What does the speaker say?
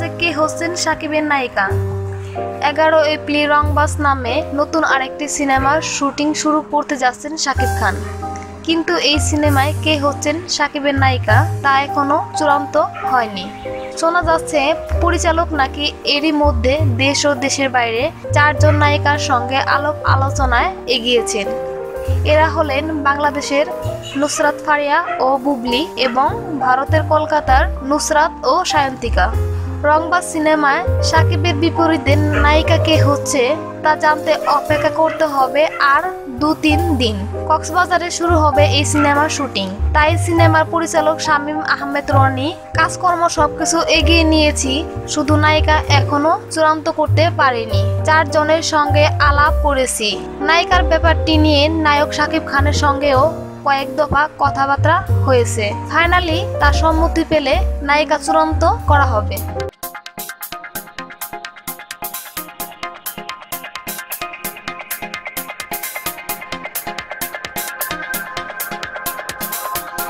যে কে হচ্ছেন সাকিবের নায়িকা। এগারো এপ্রিল রংবাস নামে নতুন আরেকটি সিনেমার শুটিং শুরু করতে যাচ্ছেন শাকিব খান। কিন্তু এই সিনেমায় কে হচ্ছেন সাকিবের নায়িকা তা এখনও চূড়ান্ত হয়নি। শোনা যাচ্ছে পরিচালক নাকি এরই মধ্যে দেশ ও দেশের বাইরে চারজন নায়িকার সঙ্গে আলাপ আলোচনায় এগিয়েছেন। এরা হলেন বাংলাদেশের নুসরাত ফারিয়া ও বুবলি এবং ভারতের কলকাতার নুসরাত ও সায়ন্তিকা। রংবাজ সিনেমায় সাকিবের বিপরীতে নায়িকা কে হচ্ছে, তা জানতে অপেক্ষা করতে হবে আর দু তিন দিন। কক্সবাজারে শুরু হবে এই সিনেমার শুটিং। তাই সিনেমার পরিচালক শামীম আহমেদ রনি, কাজকর্ম সবকিছু এগিয়ে নিয়েছি, শুধু নায়িকা এখনও চূড়ান্ত করতে পারেনি। চারজনের সঙ্গে আলাপ করেছি। নায়িকার ব্যাপারটি নিয়ে নায়ক শাকিব খানের সঙ্গেও কয়েক দফা কথাবার্তা হয়েছে। ফাইনালি তার সম্মতি পেলে নায়িকা চূড়ান্ত করা হবে।